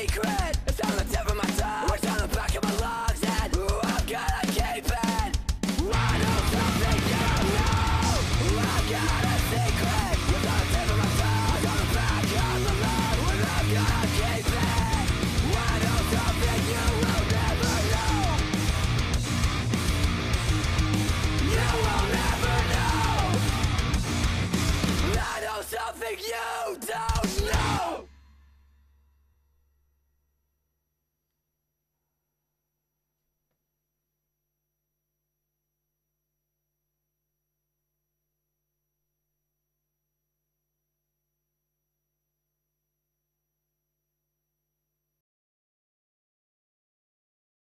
secret It's on the tip of my tongue. It's on the back of my lungs And ooh, I'm gonna keep it. I know something you don't know? I've got a secret It's on the tip of my tongue. It's on the back of my lungs. And I'm gonna keep it. I know something you will never know? You will never know. I know something you don't know?